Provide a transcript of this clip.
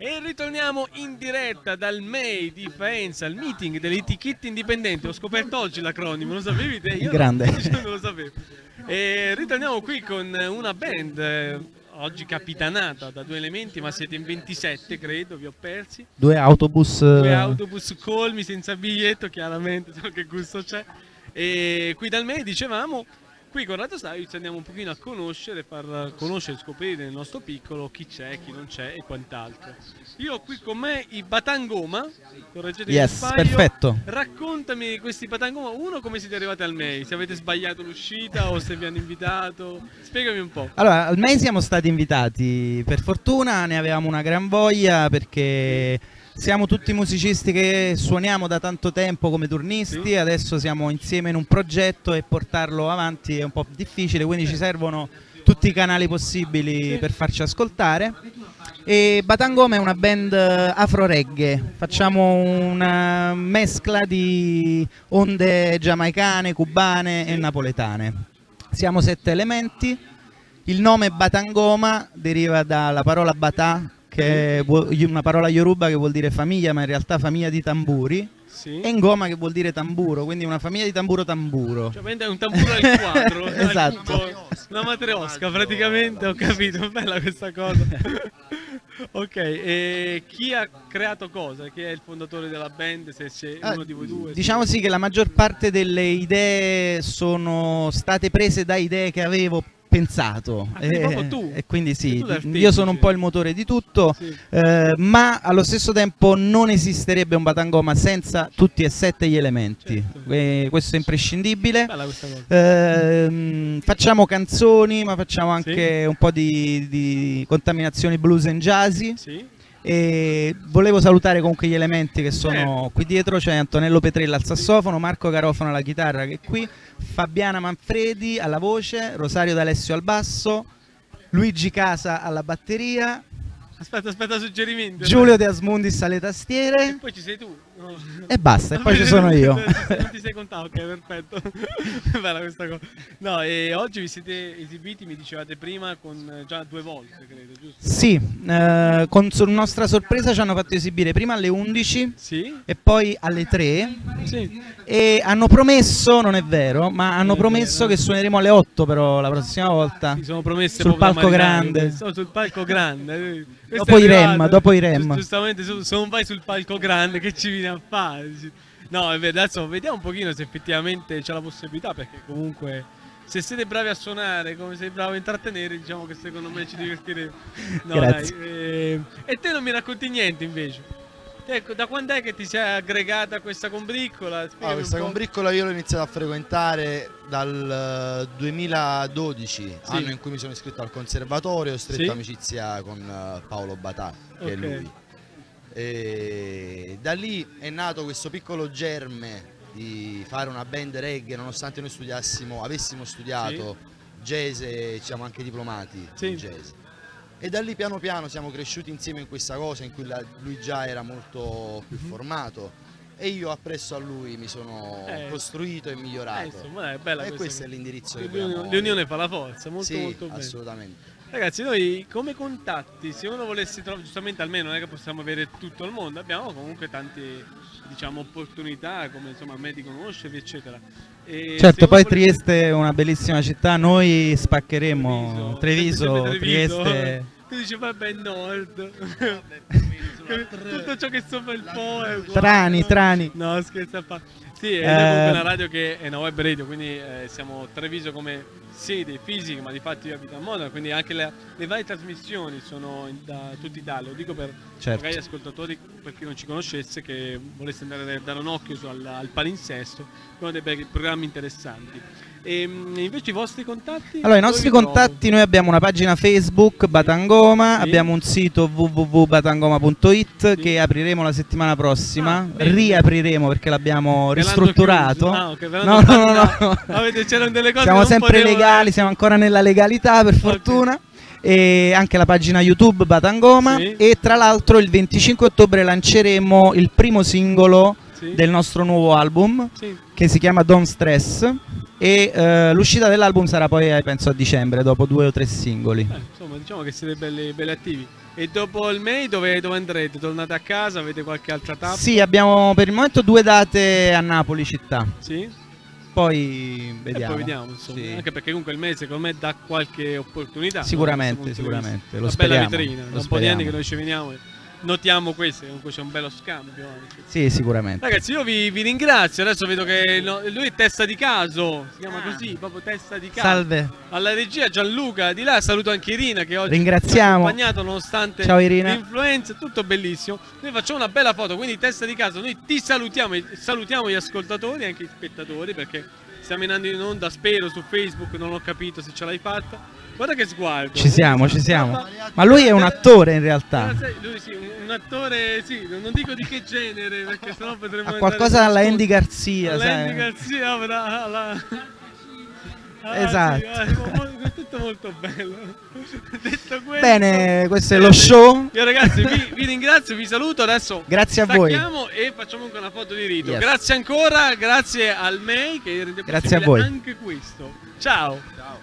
E ritorniamo in diretta dal MEI di Faenza, al meeting delle etichette indipendenti. Ho scoperto oggi l'acronimo, lo sapevi te? Io Grande. No, non lo sapevo. E ritorniamo qui con una band eh, oggi capitanata da due elementi, ma siete in 27 credo, vi ho persi. Due autobus. Due eh, autobus colmi senza biglietto, chiaramente, so che gusto c'è. E qui dal MEI dicevamo Qui con Radio ci andiamo un pochino a conoscere, far conoscere e scoprire nel nostro piccolo chi c'è, chi non c'è e quant'altro. Io ho qui con me i Batangoma, correggetemi Yes, se sbaglio. perfetto. Raccontami questi Batangoma, uno come siete arrivati al MEI, se avete sbagliato l'uscita o se vi hanno invitato, spiegami un po'. Allora, al MEI siamo stati invitati, per fortuna ne avevamo una gran voglia perché siamo tutti musicisti che suoniamo da tanto tempo come turnisti, Sì. adesso siamo insieme in un progetto e portarlo avanti è un po' difficile, quindi ci servono tutti i canali possibili per farci ascoltare. E Batangoma è una band afro-reggae, facciamo una mescla di onde giamaicane, cubane e napoletane. Siamo sette elementi, il nome Batangoma deriva dalla parola Batà, che è una parola yoruba che vuol dire famiglia, ma in realtà famiglia di tamburi, Sì. e Ngoma che vuol dire tamburo, quindi una famiglia di tamburo tamburo. Cioè, prende un tamburo al quadro, Esatto. una matriosca praticamente, ho capito, bella questa cosa. ok, e chi ha creato cosa? Chi è il fondatore della band? Se c'è Ah, uno di voi due? Diciamo sì che la maggior parte delle idee sono state prese da idee che avevo pensato Ah, quindi proprio tu? e quindi Sei sì, tu io sono un po' il motore di tutto Sì. eh, ma allo stesso tempo non esisterebbe un Batangoma senza tutti e sette gli elementi Certo. Eh, questo è imprescindibile. Ehm, facciamo canzoni ma facciamo anche un po' di, di contaminazioni blues and jazzy Sì? E volevo salutare comunque gli elementi che sono Certo. qui dietro, c'è Antonello Petrella al sassofono, Marco Garofano alla chitarra che è qui, Fabiana Manfredi alla voce, Rosario D'Alessio al basso, Luigi Casa alla batteria, Aspetta, aspetta, suggerimento. Giulio De Asmundis alle E tastiere poi ci sei tu. No. e basta, e poi ci sono io. Contato, ok, perfetto. Bella questa cosa. No, e oggi vi siete esibiti, mi dicevate prima, con eh, già due volte, credo, giusto? Sì, eh, con so- nostra sorpresa ci hanno fatto esibire prima alle 11 Sì? e poi alle 3 Sì. e hanno promesso, non è vero, ma hanno Non promesso vero. che suoneremo alle 8 però la prossima volta. Si sono promesse Sul palco grande. Sono sul palco grande. Questo Dopo è i rem, dopo i rem. Giust- Giustamente, se se non vai sul palco grande, che ci vieni a fare? No, è adesso vediamo un pochino se effettivamente c'è la possibilità, perché comunque se siete bravi a suonare, come sei bravo a intrattenere, diciamo che secondo me ci divertiremo. No, Grazie. dai, eh, E te non mi racconti niente invece? Ecco, da quando è che ti sei aggregata a questa combriccola? Ah, questa combriccola io l'ho iniziato a frequentare dal eh, 2012, Sì. anno in cui mi sono iscritto al conservatorio e ho stretto Sì. amicizia con eh, Paolo Batà, che è Ok. lui. E da lì è nato questo piccolo germe di fare una band reggae nonostante noi studiassimo, avessimo studiato jazz e siamo anche diplomati Sì. in jazz. E da lì piano piano siamo cresciuti insieme in questa cosa in cui la- lui già era molto più Mhm. formato e io appresso a lui mi sono Eh. costruito e migliorato. Eh, insomma, è e questo è che- l'indirizzo che vogliamo- l'unione fa la forza, molto sì, molto bene. assolutamente. Ragazzi, noi come contatti, se uno volesse trovare, giustamente almeno non è che possiamo avere tutto il mondo, abbiamo comunque tante diciamo, opportunità, come insomma me di conoscervi, eccetera. E Certo, poi volesse- Trieste è una bellissima città, noi spaccheremo Treviso, sempre Treviso. Trieste. Tu dici vabbè nord. Tutto ciò che sopra il Po è uguale. Trani, Trani. No, scherzo a parte. Sì, è Eh, una radio che è una web radio, quindi eh, siamo Treviso come sede fisica, ma di fatto io abito a Modena, quindi anche le, le varie trasmissioni sono in- da tutta Italia. Lo dico per Certo. magari ascoltatori, per chi non ci conoscesse, che volesse andare a dare un occhio al, al palinsesto, uno dei programmi interessanti. E mm, invece i vostri contatti? Allora, i nostri trovo? contatti, noi abbiamo una pagina Facebook Batangoma, Sì. abbiamo un sito www.batangoma.it Sì. che apriremo la settimana prossima, Ah, riapriremo perché l'abbiamo ristrutturato. Ah, ok, ve no, no, no, no. Vedi, c'erano delle cose Siamo sempre legali, siamo ancora nella legalità per fortuna. E anche la pagina YouTube Batangoma Sì. e tra l'altro il 25 ottobre lanceremo il primo singolo Sì. del nostro nuovo album Sì. che si chiama Don't Stress e eh, l'uscita dell'album sarà poi eh, penso a dicembre, dopo due o tre singoli. Eh, insomma, diciamo che siete belli, belli attivi. E dopo il May dove, dove andrete? Tornate a casa? Avete qualche altra tappa? Sì, abbiamo per il momento due date a Napoli città, Sì? poi vediamo. poi vediamo, insomma. Sì. Anche perché comunque il May secondo me dà qualche opportunità. Sicuramente, di sicuramente, lo Una speriamo, bella vetrina. lo Da un po' di anni speriamo. che noi ci veniamo notiamo questo, comunque c'è un bello scambio anche. Sì, sicuramente. Ragazzi, io vi, vi ringrazio. Adesso vedo che no- lui è testa di caso, si chiama Ah. così, proprio testa di caso. Salve. Alla regia Gianluca, di là saluto anche Irina che oggi Ringraziamo. ci ha accompagnato nonostante Ciao, Irina. l'influenza, tutto bellissimo. Noi facciamo una bella foto, quindi testa di caso, noi ti salutiamo e salutiamo gli ascoltatori e anche gli spettatori perché stiamo andando in onda, spero, su Facebook, non ho capito se ce l'hai fatta. Guarda che sguardo. Ci siamo, ci siamo. Ma lui è un attore in realtà. Lui sì, un, attore, sì, non dico di che genere perché sennò potremmo qualcosa alla Andy Garzia, alla sai? Andy Garzia, alla- alla- Ah, Esatto. sì, è tutto molto bello. Detto questo, Bene, questo è lo show. Io ragazzi vi, vi ringrazio, vi saluto. Adesso Grazie a voi. stacchiamo e facciamo anche una foto di rito. Yes. Grazie ancora, grazie al May che rende Grazie a voi. anche questo. Ciao. Ciao.